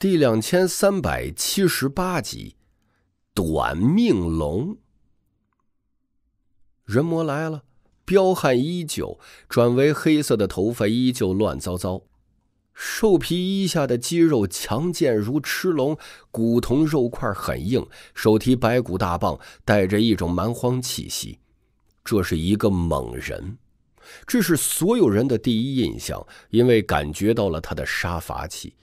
第两千三百七十八集，短命龙。人魔来了，彪悍依旧，转为黑色的头发依旧乱糟糟，兽皮衣下的肌肉强健如赤龙，骨头肉块很硬，手提白骨大棒，带着一种蛮荒气息。这是一个猛人，这是所有人的第一印象，因为感觉到了他的杀伐气。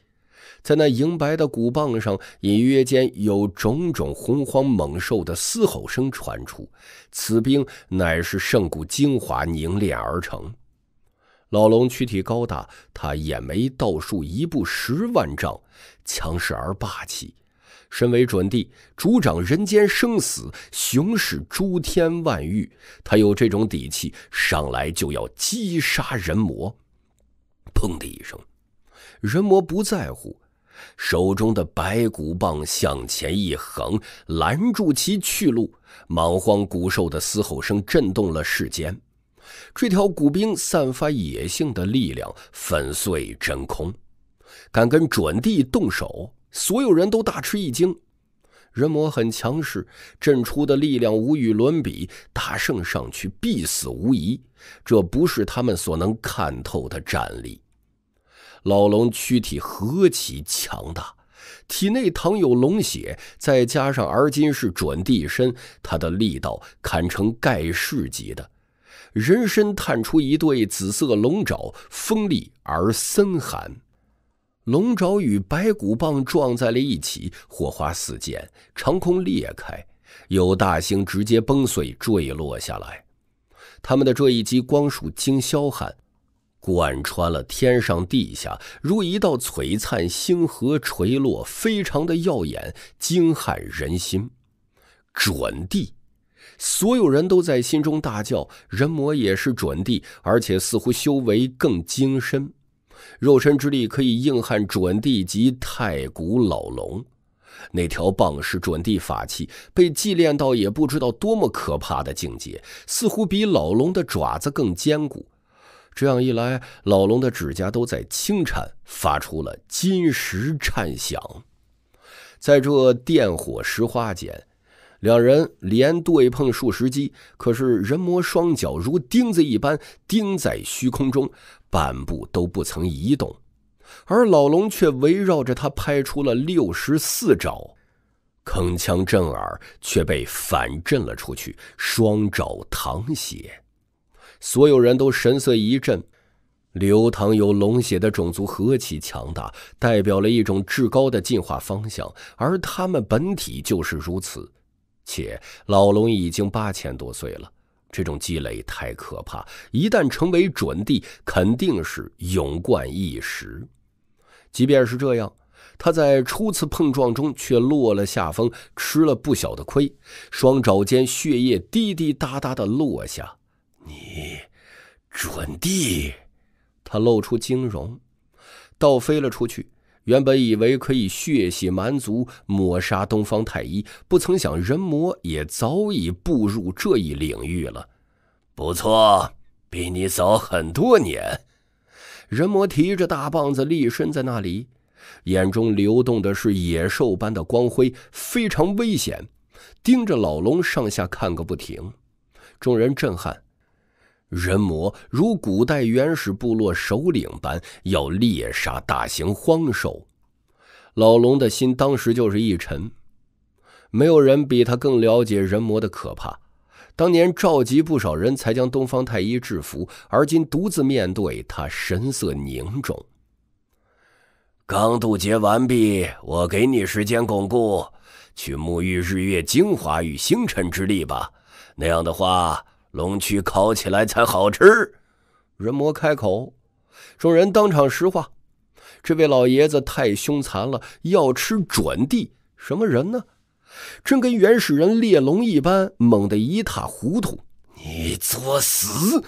在那银白的骨棒上，隐约间有种种洪荒猛兽的嘶吼声传出。此兵乃是圣骨精华凝练而成。老龙躯体高大，他眼眉倒竖一步十万丈，强势而霸气。身为准帝，主掌人间生死，雄视诸天万域，他有这种底气，上来就要击杀人魔。砰的一声。人魔不在乎，手中的白骨棒向前一横，拦住其去路。莽荒古兽的嘶吼声震动了世间。这条古兵散发野性的力量，粉碎真空，敢跟准帝动手，所有人都大吃一惊。人魔很强势，震出的力量无与伦比，大圣上去必死无疑。这不是他们所能看透的战力。老龙躯体何其强大，体内藏有龙血，再加上而今是准地身，他的力道堪称盖世级的。人身探出一对紫色龙爪，锋利而森寒。龙爪与白骨棒撞在了一起，火花四溅，长空裂开，有大星直接崩碎坠落下来。他们的这一击光属惊霄汉。贯穿了天上地下，如一道璀璨星河垂落，非常的耀眼，惊撼人心。准帝，所有人都在心中大叫：人魔也是准帝，而且似乎修为更精深，肉身之力可以硬撼准帝及太古老龙。那条棒是准帝法器，被祭炼到也不知道多么可怕的境界，似乎比老龙的爪子更坚固。这样一来，老龙的指甲都在轻颤，发出了金石颤响。在这电火石花间，两人连对碰数十击，可是人魔双脚如钉子一般钉在虚空中，半步都不曾移动，而老龙却围绕着他拍出了六十四招，铿锵震耳，却被反震了出去，双爪淌血。所有人都神色一震，流淌有龙血的种族何其强大，代表了一种至高的进化方向，而他们本体就是如此。且老龙已经八千多岁了，这种积累太可怕，一旦成为准帝，肯定是永冠一时。即便是这样，他在初次碰撞中却落了下风，吃了不小的亏，双爪间血液滴滴答答的落下。你，准地，他露出惊容，倒飞了出去。原本以为可以血洗蛮族，抹杀东方太一，不曾想人魔也早已步入这一领域了。不错，比你早很多年。人魔提着大棒子立身在那里，眼中流动的是野兽般的光辉，非常危险，盯着老龙上下看个不停。众人震撼。人魔如古代原始部落首领般要猎杀大型荒兽，老龙的心当时就是一沉。没有人比他更了解人魔的可怕。当年召集不少人才将东方太一制服，而今独自面对他，神色凝重。刚渡劫完毕，我给你时间巩固，去沐浴日月精华与星辰之力吧。那样的话。龙躯烤起来才好吃。人魔开口，众人当场石化。这位老爷子太凶残了，要吃准地什么人呢？真跟原始人猎龙一般，猛得一塌糊涂。你作死！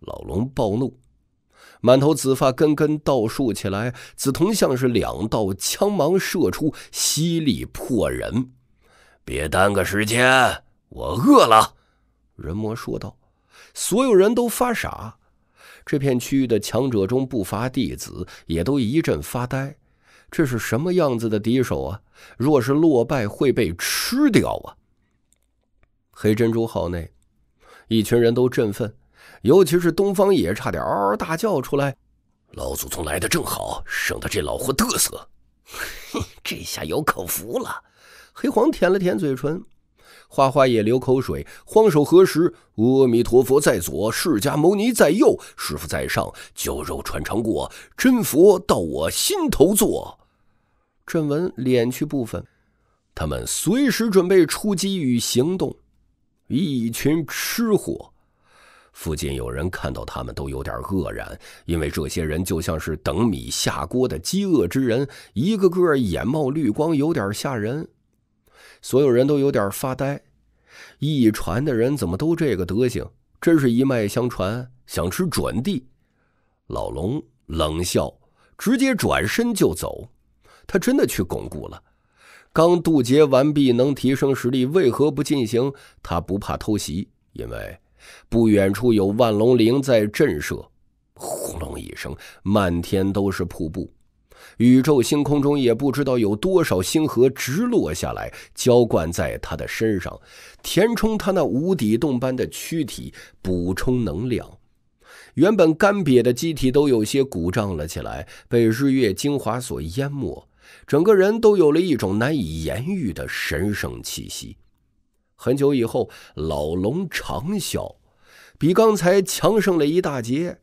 老龙暴怒，满头紫发根根倒竖起来，紫铜像是两道枪芒射出，犀利破人。别耽搁时间，我饿了。人魔说道：“所有人都发傻，这片区域的强者中不乏弟子，也都一阵发呆。这是什么样子的敌手啊？若是落败，会被吃掉啊！黑珍珠号内，一群人都振奋，尤其是东方野，差点嗷嗷大叫出来：“老祖宗来的正好，省得这老货嘚瑟。这下有口福了。”黑黄舔了舔嘴唇。花花也流口水，双手合十，阿弥陀佛在左，释迦牟尼在右，师傅在上，酒肉穿肠过，真佛到我心头坐。正文敛去部分，他们随时准备出击与行动。一群吃货，附近有人看到他们都有点愕然，因为这些人就像是等米下锅的饥饿之人，一个个眼冒绿光，有点吓人。所有人都有点发呆，一船的人怎么都这个德行？真是一脉相传，想吃准地。老龙冷笑，直接转身就走。他真的去巩固了。刚渡劫完毕，能提升实力，为何不进行？他不怕偷袭，因为不远处有万龙灵在震慑。轰隆一声，漫天都是瀑布。宇宙星空中也不知道有多少星河直落下来，浇灌在他的身上，填充他那无底洞般的躯体，补充能量。原本干瘪的机体都有些鼓胀了起来，被日月精华所淹没，整个人都有了一种难以言喻的神圣气息。很久以后，老龙长啸，比刚才强盛了一大截。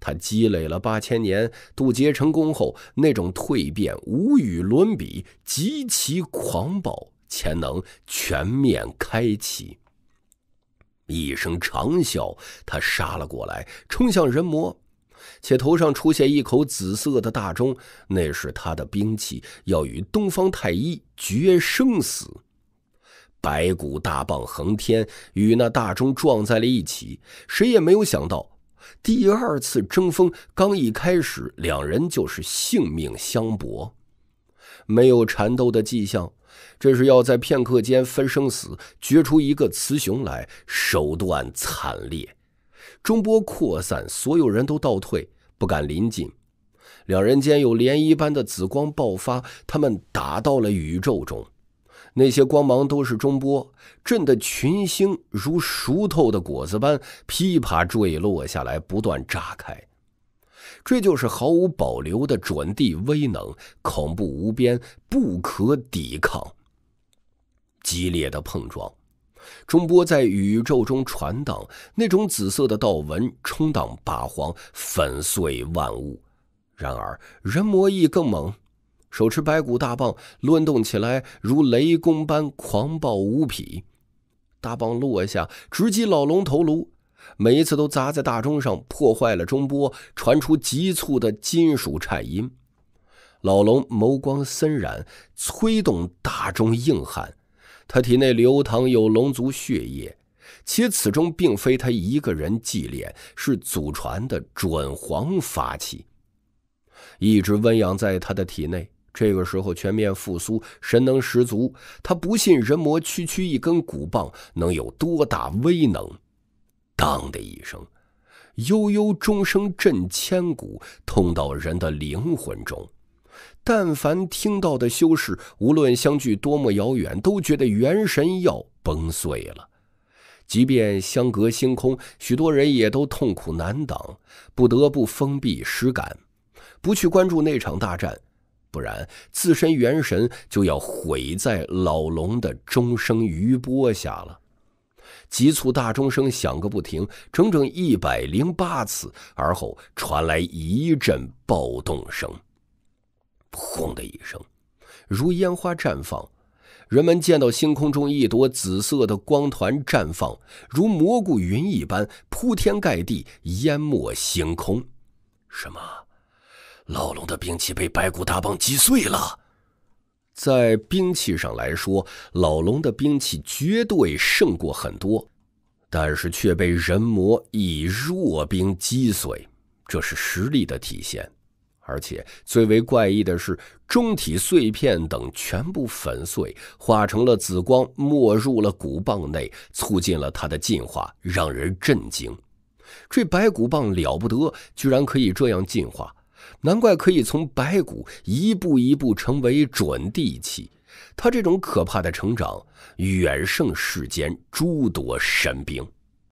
他积累了八千年，渡劫成功后，那种蜕变无与伦比，极其狂暴，潜能全面开启。一声长啸，他杀了过来，冲向人魔，且头上出现一口紫色的大钟，那是他的兵器，要与东方太一决生死。白骨大棒横天，与那大钟撞在了一起，谁也没有想到。第二次争锋刚一开始，两人就是性命相搏，没有缠斗的迹象，这是要在片刻间分生死，决出一个雌雄来，手段惨烈。中波扩散，所有人都倒退，不敢临近。两人间有涟漪般的紫光爆发，他们打到了宇宙中。那些光芒都是中波，震得群星如熟透的果子般噼啪坠落下来，不断炸开。这就是毫无保留的准地威能，恐怖无边，不可抵抗。激烈的碰撞，中波在宇宙中传荡，那种紫色的道纹冲荡八荒，粉碎万物。然而人魔亦更猛。手持白骨大棒，抡动起来如雷公般狂暴无匹。大棒落下，直击老龙头颅，每一次都砸在大钟上，破坏了钟波，传出急促的金属颤音。老龙眸光森然，催动大钟硬汉，他体内流淌有龙族血液，且此钟并非他一个人祭炼，是祖传的准皇法器，一直温养在他的体内。这个时候全面复苏，神能十足。他不信人魔区区一根骨棒能有多大威能。当的一声，悠悠钟声震千古，痛到人的灵魂中。但凡听到的修士，无论相距多么遥远，都觉得元神要崩碎了。即便相隔星空，许多人也都痛苦难挡，不得不封闭实感，不去关注那场大战。不然，自身元神就要毁在老龙的钟声余波下了。急促大钟声响个不停，整整一百零八次，而后传来一阵暴动声。轰的一声，如烟花绽放。人们见到星空中一朵紫色的光团绽放，如蘑菇云一般铺天盖地，淹没星空。什么？老龙的兵器被白骨大棒击碎了，在兵器上来说，老龙的兵器绝对胜过很多，但是却被人魔以弱兵击碎，这是实力的体现。而且最为怪异的是，中体碎片等全部粉碎，化成了紫光，没入了骨棒内，促进了它的进化，让人震惊。这白骨棒了不得，居然可以这样进化。难怪可以从白骨一步一步成为准地器。他这种可怕的成长，远胜世间诸多神兵。